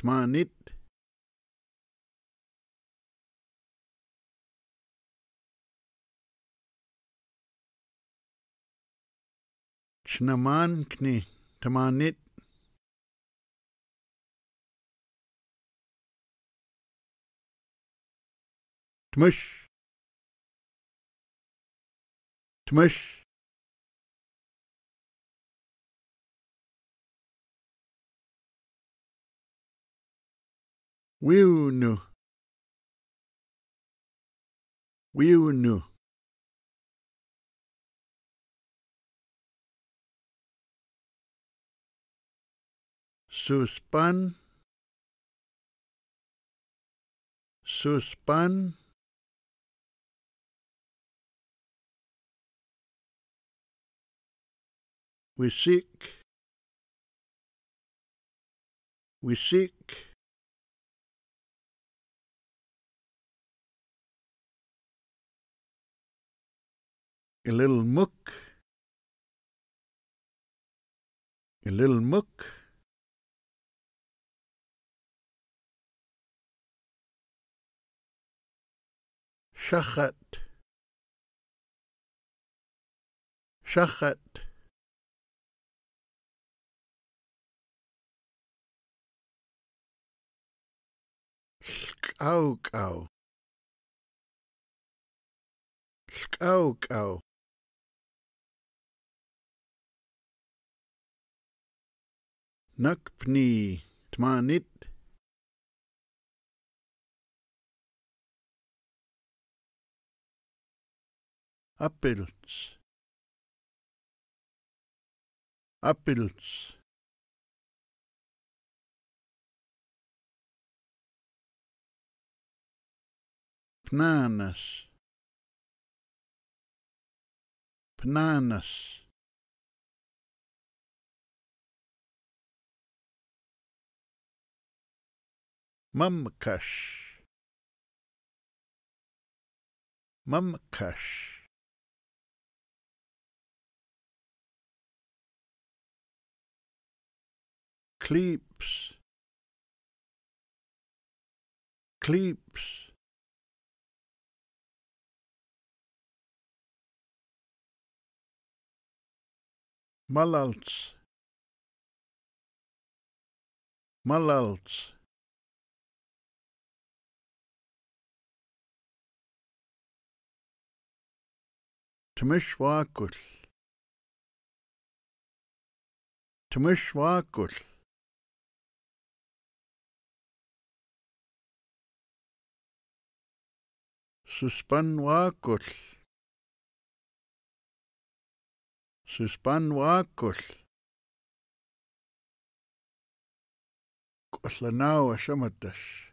tmaanít Čnamáankni tmaanít Tmɨ́š. Tmɨ́š. Wíwnu. Wíwnu. Suspán. Suspán. We seek. Wisík. a little muck a little muck شخت شخت قاو قاو قاو قاو nákpniyi tmaanít? Ápils ápils pnáanas. Bananas mɨ́mɨqɨš mɨ́mɨqɨš Klíips. Klíips. Málals. Málals. Tymishwaakul. Tymishwaakul. Suspanwaakul. Suspanwaakul. Qullanaawa shamadash.